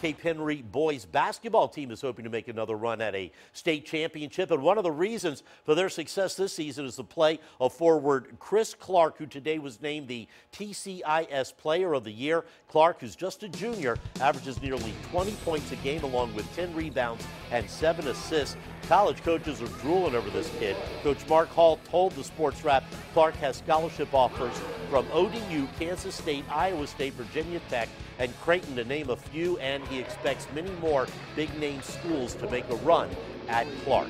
Cape Henry boys basketball team is hoping to make another run at a state championship, and one of the reasons for their success this season is the play of forward Chris Clarke, who today was named the TCIS Player of the Year. Clarke, who's just a junior, averages nearly 20 points a game along with 10 rebounds and 7 assists. College coaches are drooling over this kid. Coach Mark Hall told the Sports Wrap Clarke has scholarship offers from ODU, Kansas State, Iowa State, Virginia Tech, and Creighton, to name a few, and he expects many more big name schools to make a run at Clarke.